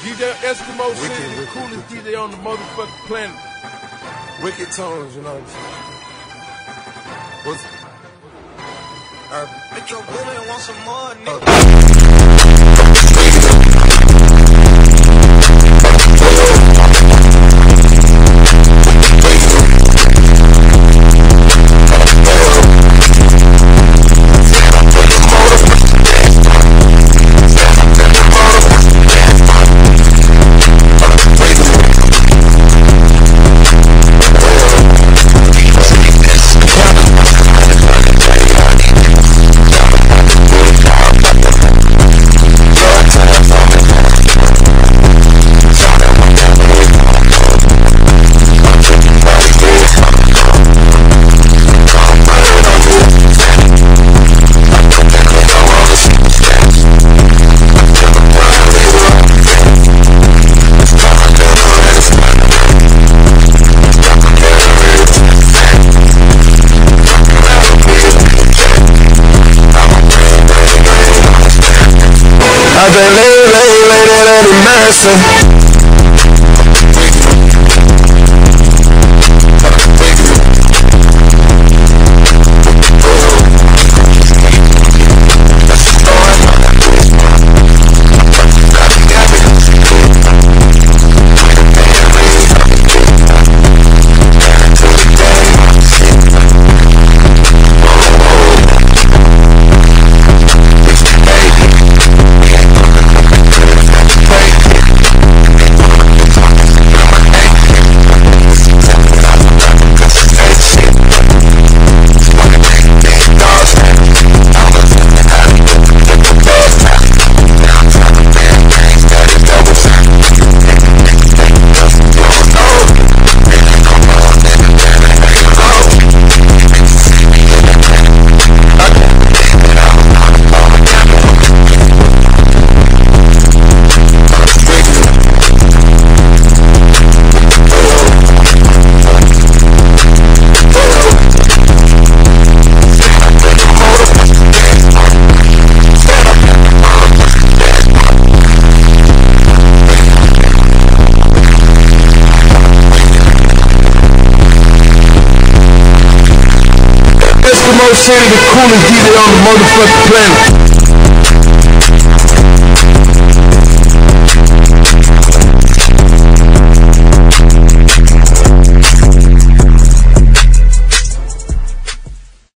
DJ Eskimo City, the coolest DJ on the motherfucking planet. Wicked tones, you know what I'm saying? What's uh, Make your woman want some more, nigga. I've been lay, lay, lay, lay, lay, mercy. Eskimo City, the coolest DJ on the motherfucking planet.